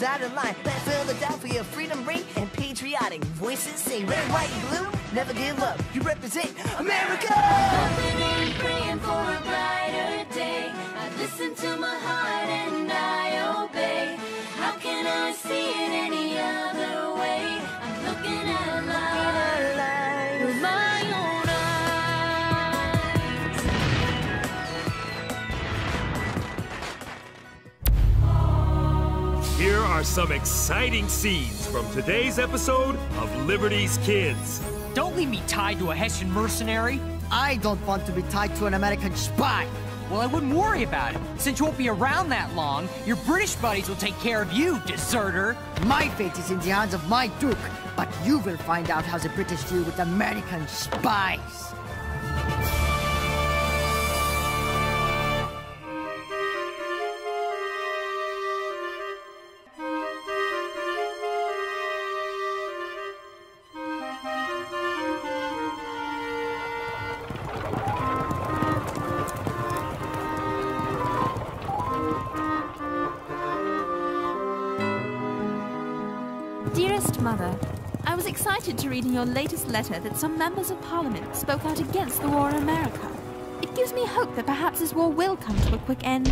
dotted line. Let Philadelphia freedom ring and patriotic voices say red, white, and blue. Never give up. You represent America. Hoping and praying for a brighter day. I listen to my heart and I obey. How can I see it any other way? Are some exciting scenes from today's episode of Liberty's Kids. Don't leave me tied to a Hessian mercenary. I don't want to be tied to an American spy. Well, I wouldn't worry about it. Since you won't be around that long, your British buddies will take care of you, deserter. My fate is in the hands of my Duke, but you will find out how the British deal with American spies. Read in your latest letter that some members of Parliament spoke out against the war in America. It gives me hope that perhaps this war will come to a quick end.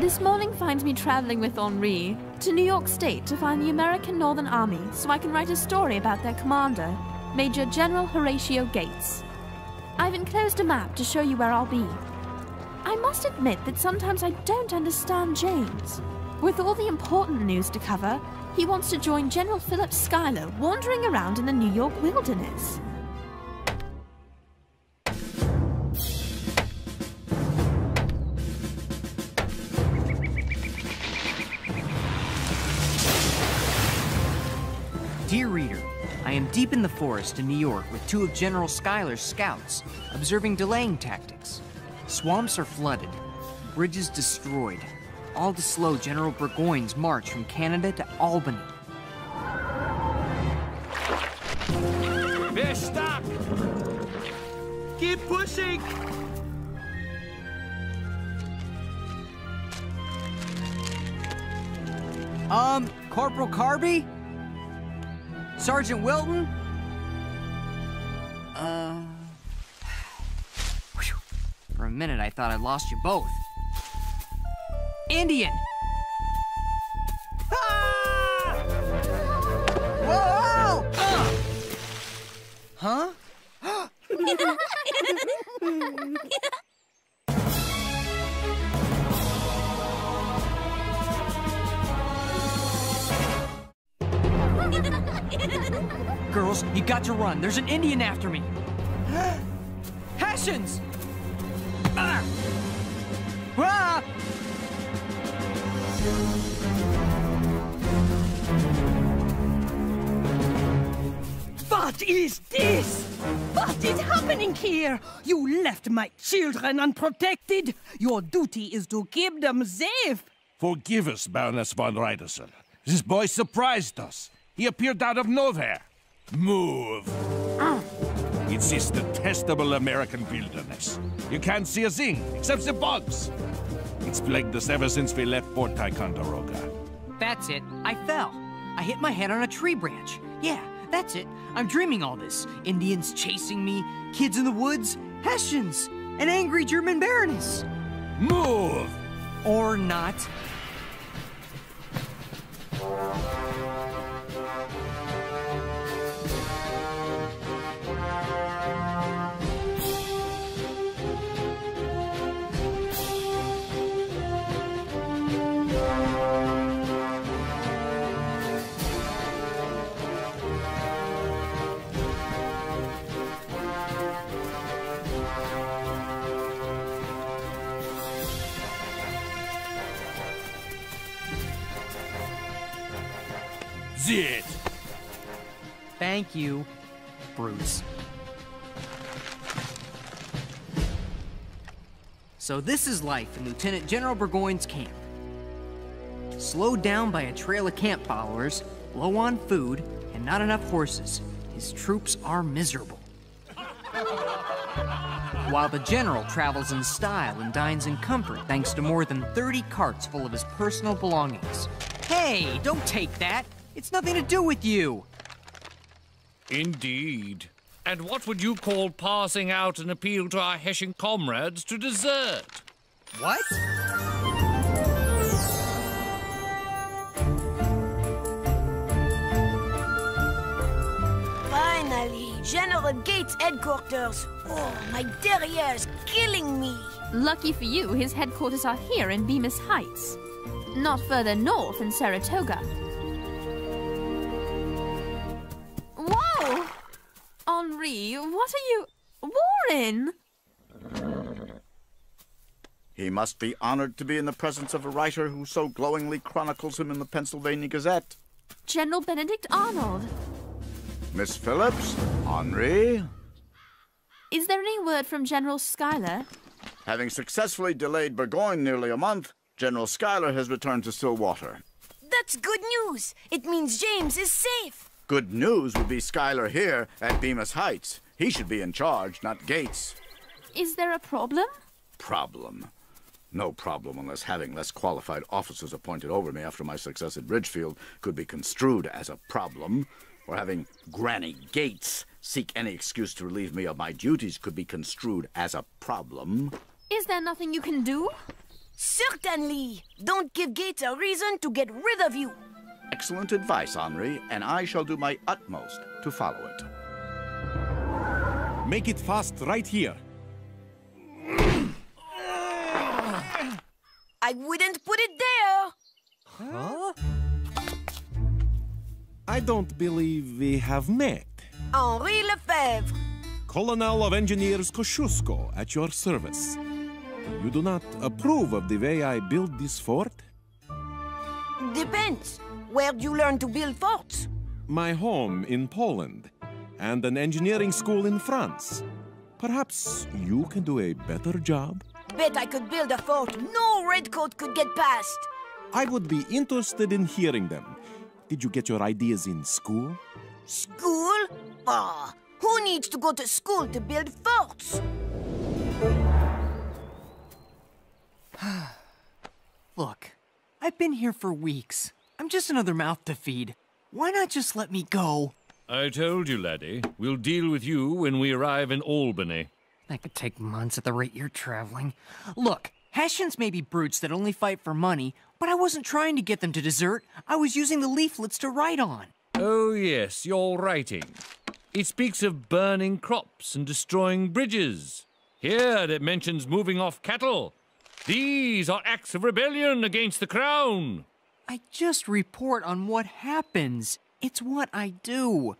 This morning finds me traveling with Henri to New York State to find the American Northern Army so I can write a story about their commander, Major General Horatio Gates. I've enclosed a map to show you where I'll be. I must admit that sometimes I don't understand James. With all the important news to cover, he wants to join General Philip Schuyler wandering around in the New York wilderness. Dear reader, I am deep in the forest in New York with two of General Schuyler's scouts, observing delaying tactics. Swamps are flooded, bridges destroyed, all to slow General Burgoyne's march from Canada to Albany. Fish, stop! Keep pushing! Um, Corporal Carby? Sergeant Wilton? Uh. For a minute, I thought I'd lost you both. Indian! Ah! Whoa! Huh? Girls, you got to run. There's an Indian after me. Hessians! Ah! Ah! What is this? What is happening here? You left my children unprotected. Your duty is to keep them safe. Forgive us, Baroness von Riedesel. This boy surprised us. He appeared out of nowhere. Move. Ah. It's this detestable American wilderness. You can't see a thing except the bugs. It's plagued us ever since we left Fort Ticonderoga. That's it. I fell. I hit my head on a tree branch. Yeah, that's it. I'm dreaming all this. Indians chasing me, kids in the woods, Hessians, an angry German baroness. Move! Or not. Zit! Thank you, Bruce. So this is life in Lieutenant General Burgoyne's camp. Slowed down by a trail of camp followers, low on food, and not enough horses, his troops are miserable. while the general travels in style and dines in comfort thanks to more than 30 carts full of his personal belongings. Hey, don't take that. It's nothing to do with you. Indeed. And what would you call passing out an appeal to our Hessian comrades to desert? What? Finally, General Gates headquarters. Oh, my derriere's killing me. Lucky for you, his headquarters are here in Bemis Heights, not further north in Saratoga. Whoa! Henri, what are you. Warren! He must be honored to be in the presence of a writer who so glowingly chronicles him in the Pennsylvania Gazette. General Benedict Arnold. Miss Phillips, Henri, Is there any word from General Schuyler? having successfully delayed Burgoyne nearly a month, General Schuyler has returned to Stillwater. That's good news. It means James is safe. Good news would be Schuyler here at Bemis Heights. He should be in charge, not Gates. Is there a problem? Problem. No problem unless having less qualified officers appointed over me after my success at Ridgefield could be construed as a problem, or having Granny Gates seek any excuse to relieve me of my duties could be construed as a problem. Is there nothing you can do? Certainly. Don't give Gates a reason to get rid of you. Excellent advice, Henri, and I shall do my utmost to follow it. Make it fast right here. I wouldn't put it there. Huh? I don't believe we have met. Henri Lefebvre. Colonel of Engineers Kosciuszko at your service. You do not approve of the way I build this fort? Depends. Where'd you learn to build forts? My home in Poland, and an engineering school in France. Perhaps you can do a better job? Bet I could build a fort no redcoat could get past. I would be interested in hearing them. Did you get your ideas in school? School? Ah, who needs to go to school to build forts? Look, I've been here for weeks. I'm just another mouth to feed. Why not just let me go? I told you, laddie. We'll deal with you when we arrive in Albany. That could take months at the rate you're traveling. Look, Hessians may be brutes that only fight for money, but I wasn't trying to get them to desert. I was using the leaflets to write on. Oh, yes, your writing. It speaks of burning crops and destroying bridges. Here it mentions moving off cattle. These are acts of rebellion against the crown. I just report on what happens. It's what I do.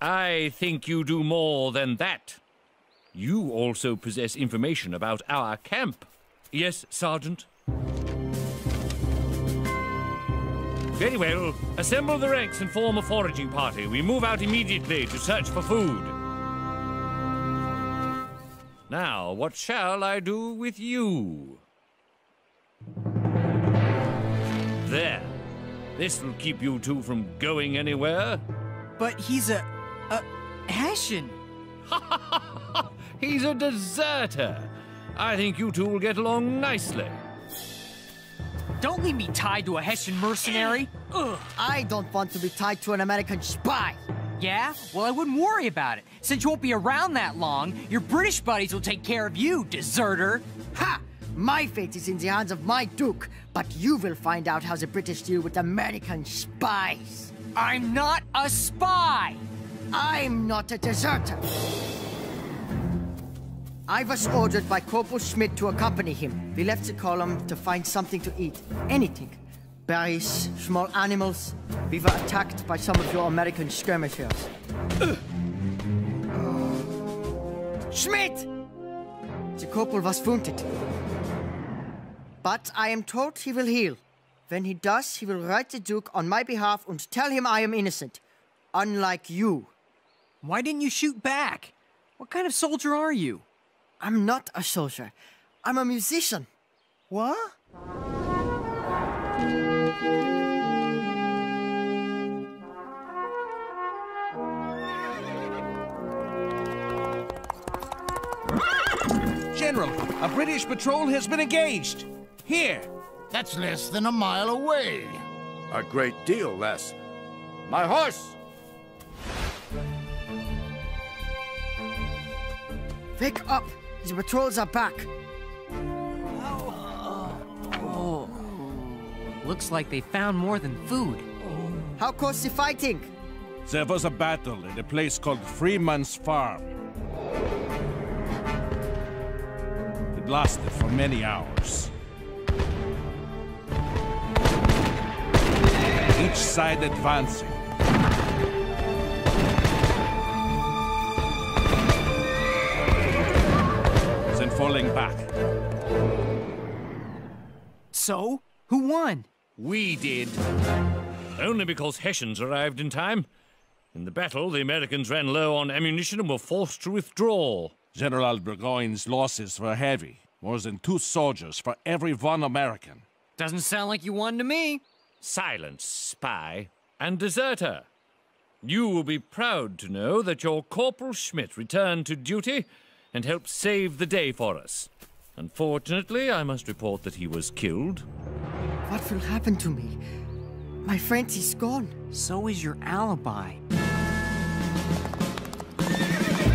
I think you do more than that. You also possess information about our camp. Yes, Sergeant? Very well. Assemble the ranks and form a foraging party. We move out immediately to search for food. Now, what shall I do with you? There. This will keep you two from going anywhere. But he's a. a. Hessian. He's a deserter. I think you two will get along nicely. Don't leave me tied to a Hessian mercenary. Ugh. I don't want to be tied to an American spy. Yeah? Well, I wouldn't worry about it. Since you won't be around that long, your British buddies will take care of you, deserter. Ha! My fate is in the hands of my Duke, but you will find out how the British deal with American spies. I'm not a spy! I'm not a deserter. I was ordered by Corporal Schmidt to accompany him. We left the column to find something to eat. Anything. Berries, small animals. We were attacked by some of your American skirmishers. Schmidt! The corporal was wounded. But I am told he will heal. When he does, he will write the Duke on my behalf and tell him I am innocent. Unlike you. Why didn't you shoot back? What kind of soldier are you? I'm not a soldier. I'm a musician. What? General, a British patrol has been engaged. Here. That's less than a mile away. A great deal less. My horse! Wake up! The patrols are back. Oh. Looks like they found more than food. How close the fighting? There was a battle in a place called Freeman's Farm. It lasted for many hours. Each side advancing. Then falling back. So, who won? We did. Only because Hessians arrived in time. In the battle, the Americans ran low on ammunition and were forced to withdraw. General Burgoyne's losses were heavy. More than two soldiers for every one American. Doesn't sound like you won to me. Silence, spy, and deserter. You will be proud to know that your Corporal Schmidt returned to duty and helped save the day for us. Unfortunately, I must report that he was killed. What will happen to me? My friend is gone. So is your alibi.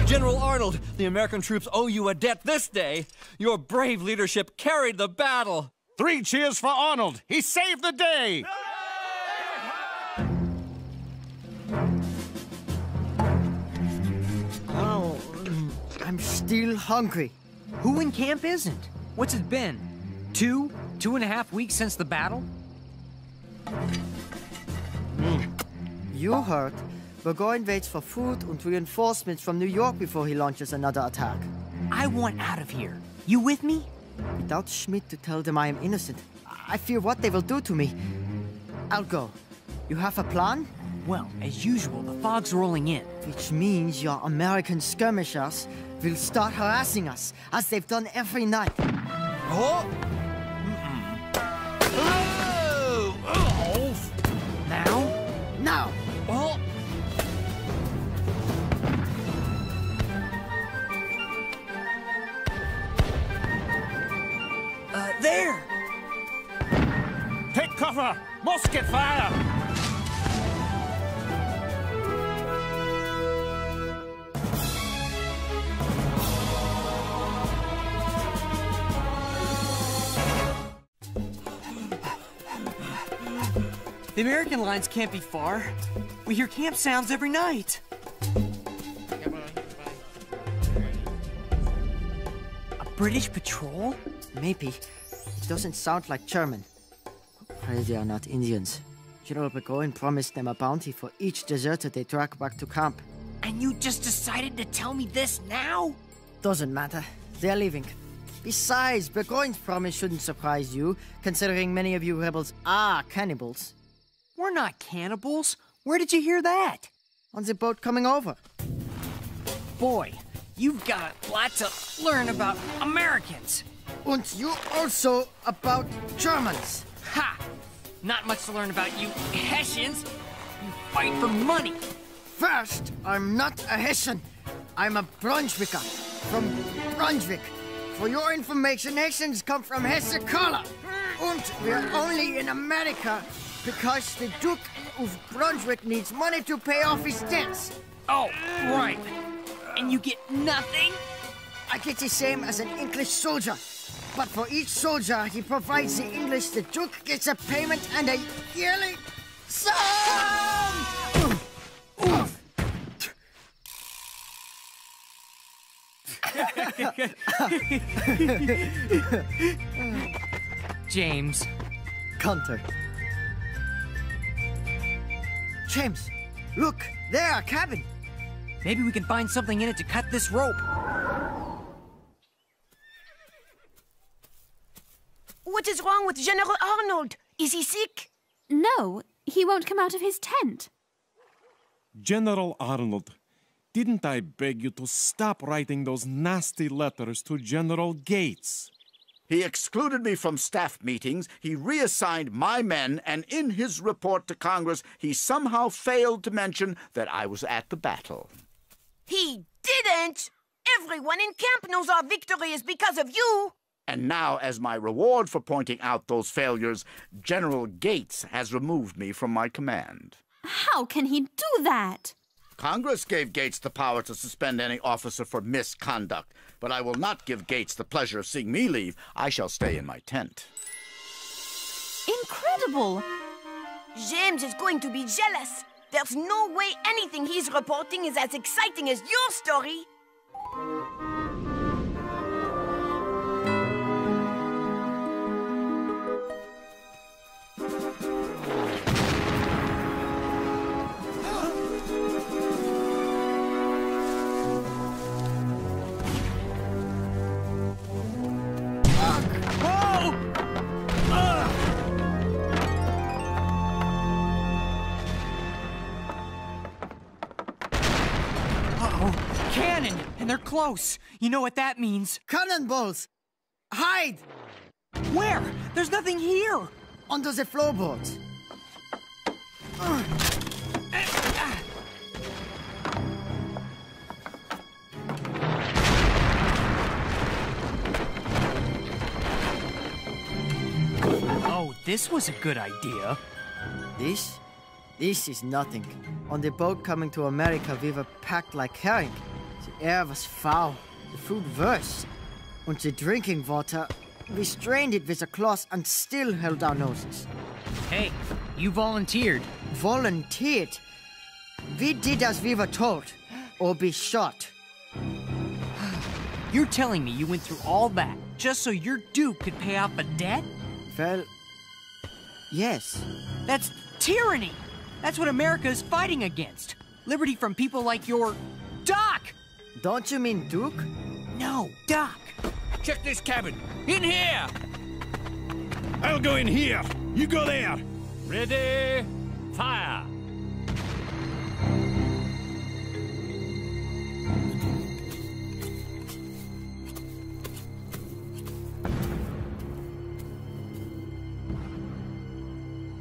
General Arnold, the American troops owe you a debt this day. Your brave leadership carried the battle. Three cheers for Arnold! He saved the day! Oh, mm, I'm still hungry. Who in camp isn't? What's it been? Two, two and a half weeks since the battle? Mm. You heard. Burgoyne waits for food and reinforcements from New York before he launches another attack. I want out of here. You with me? Without Schmidt to tell them I am innocent, I fear what they will do to me. I'll go. You have a plan? Well, as usual, the fog's rolling in. Which means your American skirmishers will start harassing us, as they've done every night. Oh! Musket fire! The American lines can't be far. We hear camp sounds every night. A British patrol? Maybe. It doesn't sound like German. Pray they are not Indians. General Burgoyne promised them a bounty for each deserter they track back to camp. And you just decided to tell me this now? Doesn't matter. They're leaving. Besides, Burgoyne's promise shouldn't surprise you, considering many of you rebels are cannibals. We're not cannibals. Where did you hear that? On the boat coming over. Boy, you've got a lot to learn about Americans. And you also about Germans. Ha! Not much to learn about you Hessians. You fight for money. First, I'm not a Hessian. I'm a Brunswicker. From Brunswick. For your information, Hessians come from Hesse-Kassel. And we're only in America because the Duke of Brunswick needs money to pay off his debts. Oh, right. And you get nothing? I get the same as an English soldier. But for each soldier he provides the English, the Duke gets a payment and a yearly sum! James. Gunter. James, look, there, a cabin. Maybe we can find something in it to cut this rope. What is wrong with General Arnold? Is he sick? No, he won't come out of his tent. General Arnold, didn't I beg you to stop writing those nasty letters to General Gates? He excluded me from staff meetings, he reassigned my men, and in his report to Congress, he somehow failed to mention that I was at the battle. He didn't! Everyone in camp knows our victory is because of you. And now, as my reward for pointing out those failures, General Gates has removed me from my command. How can he do that? Congress gave Gates the power to suspend any officer for misconduct, but I will not give Gates the pleasure of seeing me leave. I shall stay in my tent. Incredible! James is going to be jealous. There's no way anything he's reporting is as exciting as your story. Uh-oh, cannon! And they're close. You know what that means. Cannonballs! Hide! Where? There's nothing here! Under the floorboards. Oh, this was a good idea. This? This is nothing. On the boat coming to America, we were packed like herring. The air was foul, the food worse. And the drinking water, we strained it with a cloth and still held our noses. Hey, you volunteered. Volunteered? We did as we were told, or be shot. You're telling me you went through all that just so your Duke could pay off a debt? Well, yes. That's tyranny! That's what America is fighting against. Liberty from people like your Doc! Don't you mean Duke? No, Doc. Check this cabin. In here! I'll go in here. You go there. Ready? Fire!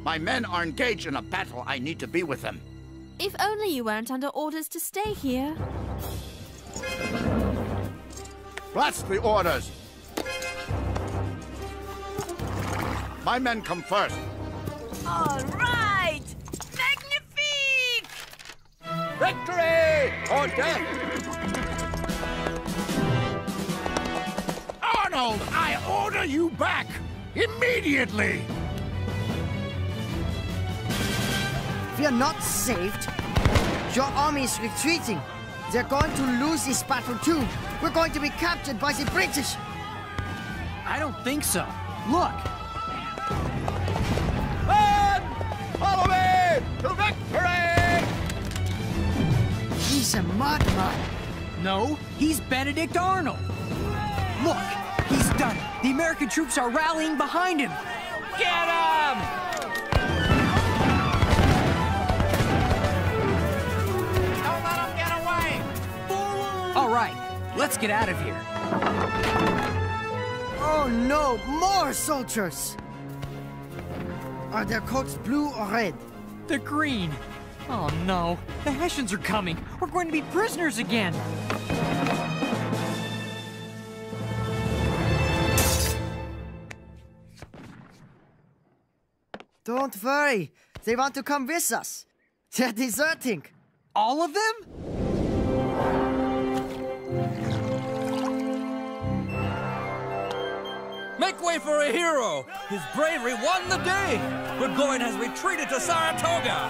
My men are engaged in a battle. I need to be with them. If only you weren't under orders to stay here. Blast the orders. My men come first. All right! Magnifique! Victory or death! Arnold, I order you back! Immediately! We are not saved. Your army is retreating. They're going to lose this battle too. We're going to be captured by the British. I don't think so. Look! Men! Follow me to victory! He's a madman. No, he's Benedict Arnold. Look, he's done it. The American troops are rallying behind him. Get him! Let's get out of here. Oh no, more soldiers! Are their coats blue or red? The green. Oh no, the Hessians are coming. We're going to be prisoners again. Don't worry. They want to come with us. They're deserting. All of them? Make way for a hero! His bravery won the day! Burgoyne has retreated to Saratoga!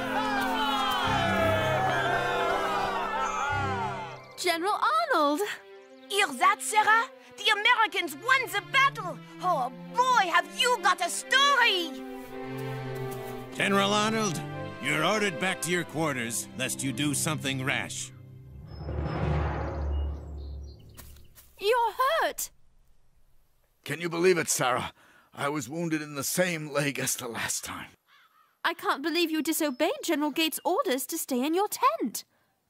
General Arnold! Hear that, Sarah? The Americans won the battle! Oh boy, have you got a story! General Arnold, you're ordered back to your quarters, lest you do something rash. You're hurt! Can you believe it, Sarah? I was wounded in the same leg as the last time. I can't believe you disobeyed General Gates' orders to stay in your tent.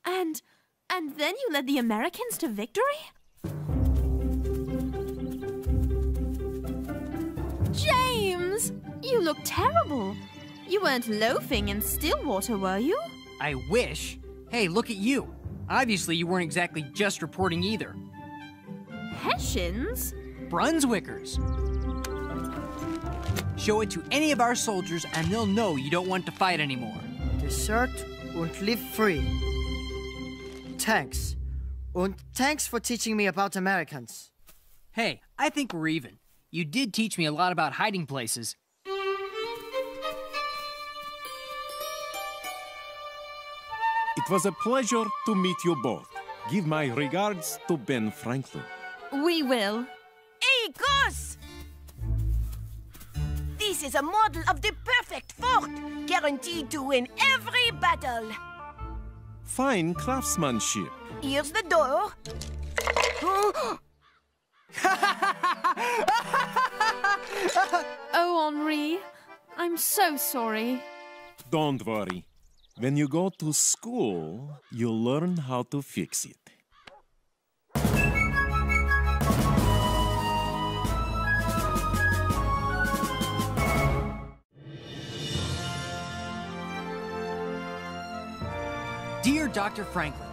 And. and then you led the Americans to victory? James! You look terrible. You weren't loafing in Stillwater, were you? I wish. Hey, look at you. Obviously, you weren't exactly just reporting either. Hessians? Brunswickers. Show it to any of our soldiers, and they'll know you don't want to fight anymore. Desert und live free. Thanks. Und thanks for teaching me about Americans. Hey, I think we're even. You did teach me a lot about hiding places. It was a pleasure to meet you both. Give my regards to Ben Franklin. We will. Is a model of the perfect fort, guaranteed to win every battle. Fine craftsmanship. Here's the door. oh, Henri, I'm so sorry. Don't worry. When you go to school, you'll learn how to fix it. Dr. Franklin,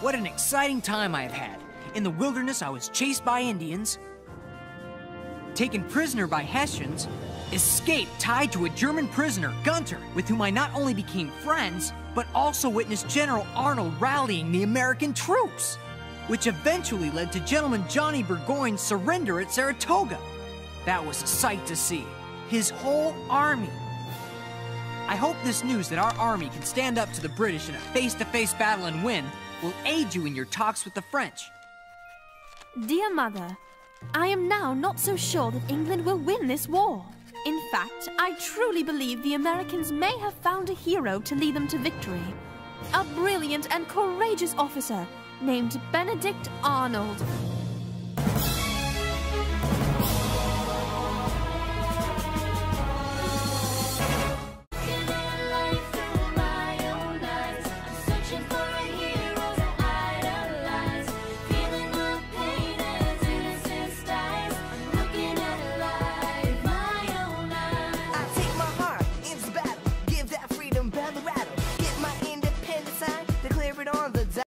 what an exciting time I have had. In the wilderness, I was chased by Indians, taken prisoner by Hessians, escaped tied to a German prisoner, Gunter, with whom I not only became friends, but also witnessed General Arnold rallying the American troops, which eventually led to Gentleman Johnny Burgoyne's surrender at Saratoga. That was a sight to see. His whole army. I hope this news that our army can stand up to the British in a face to face battle and win will aid you in your talks with the French. Dear Mother, I am now not so sure that England will win this war. In fact, I truly believe the Americans may have found a hero to lead them to victory. A brilliant and courageous officer named Benedict Arnold.